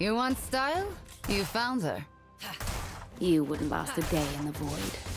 You want style? You found her. You wouldn't last a day in the void.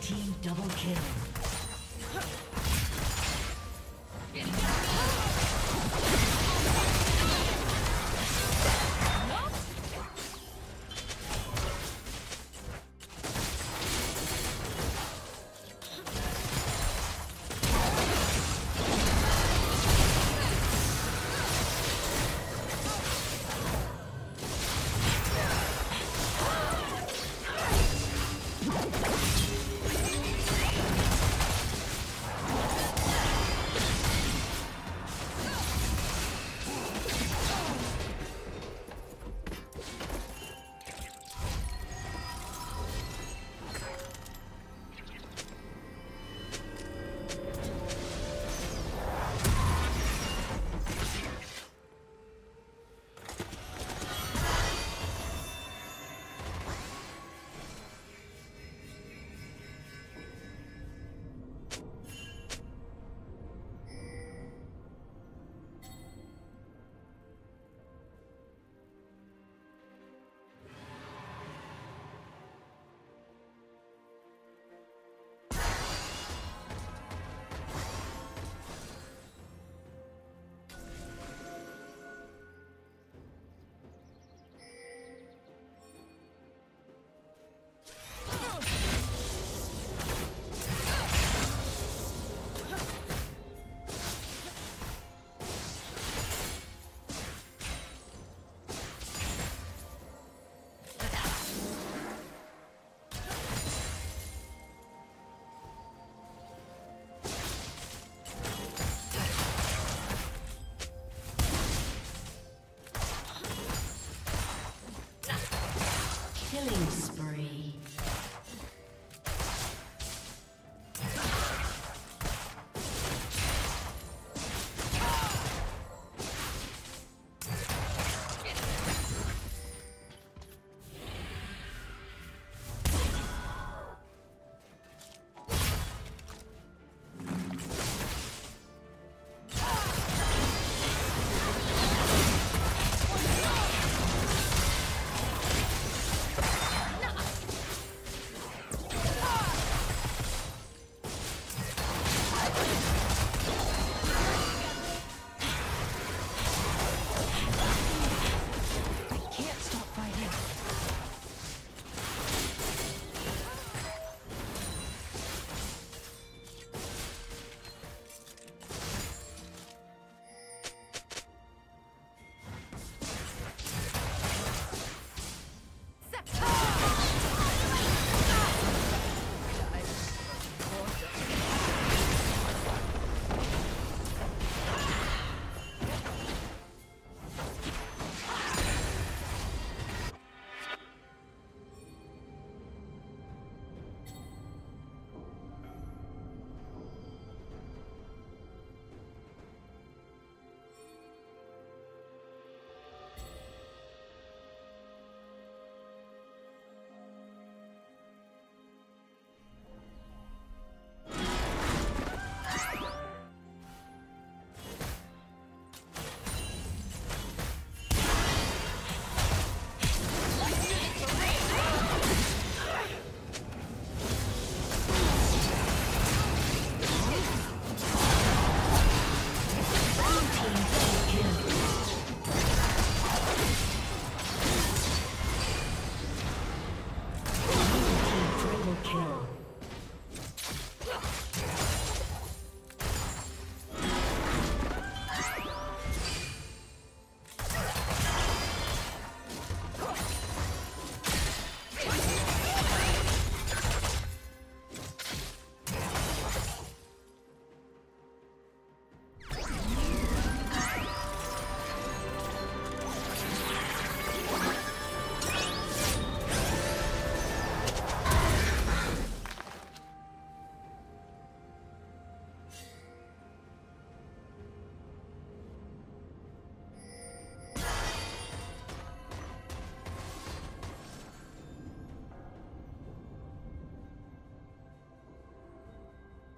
Team double kill.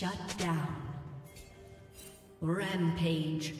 Shut down. Rampage.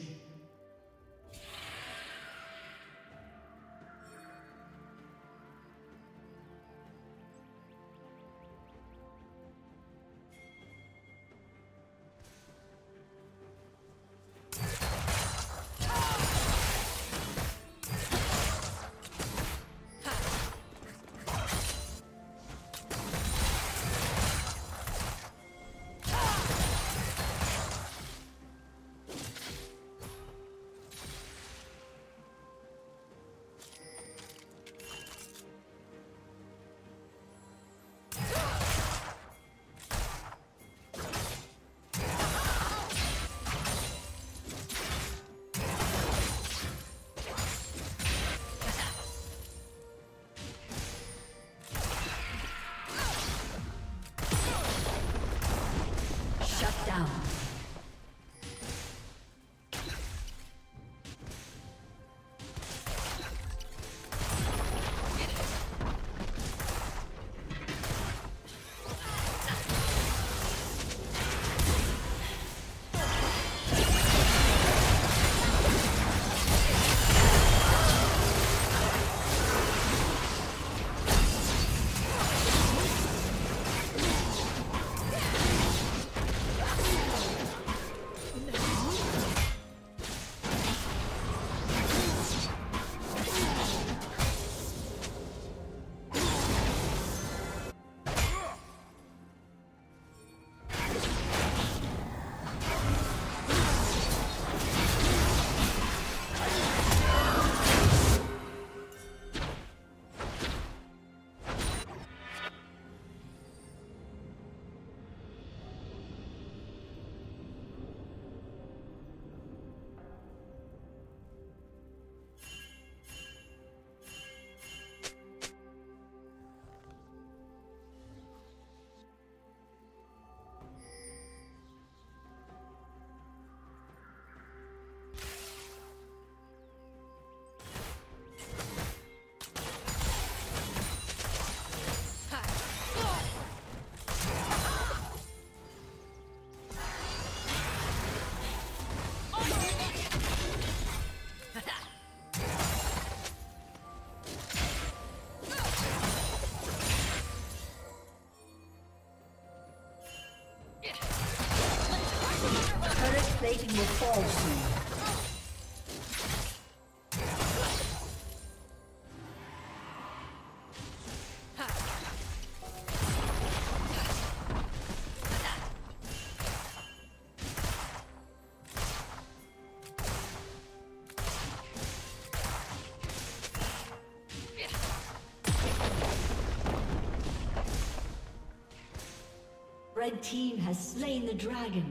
will fall soon. Red team has slain the dragon.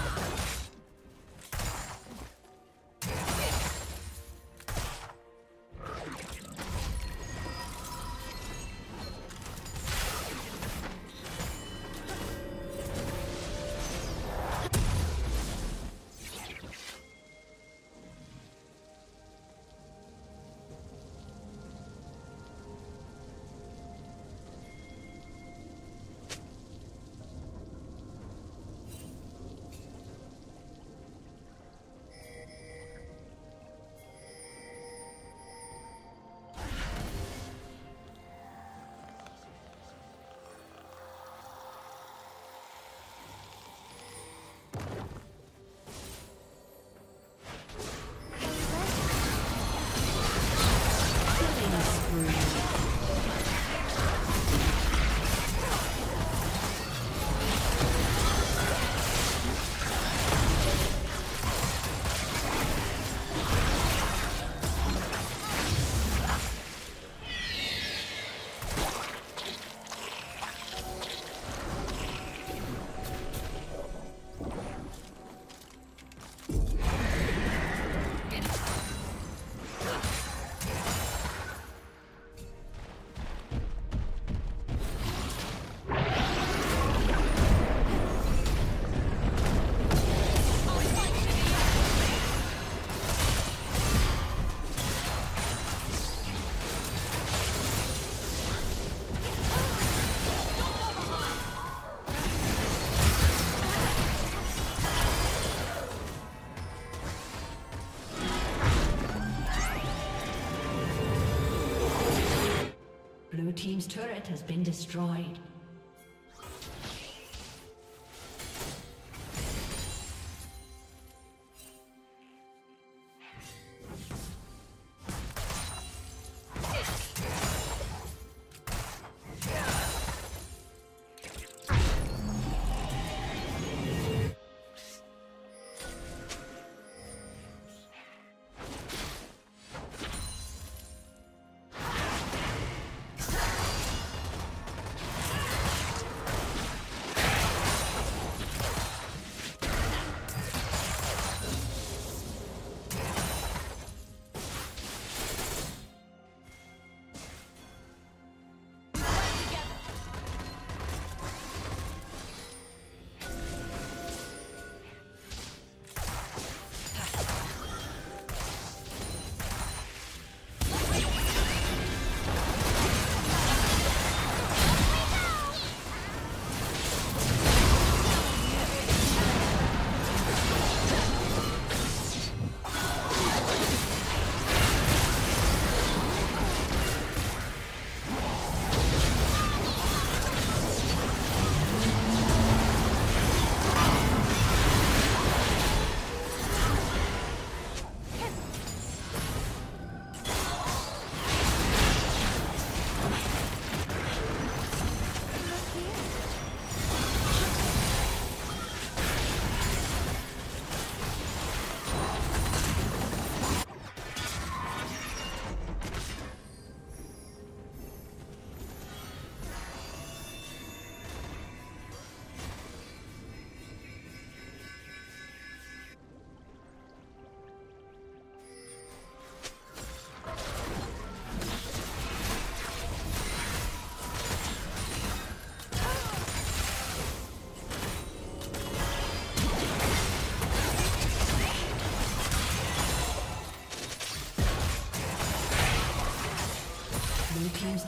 Has been destroyed.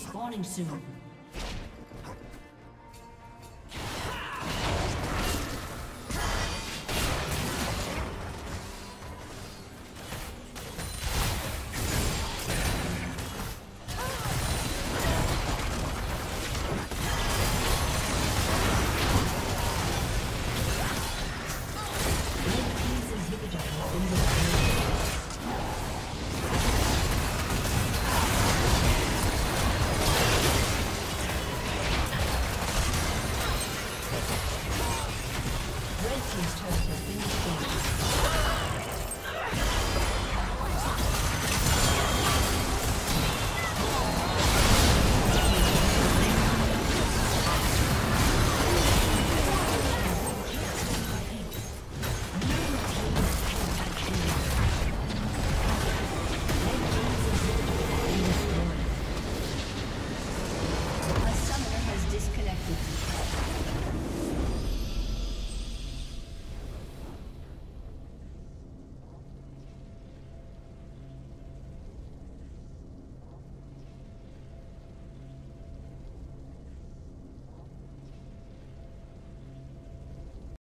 Spawning soon.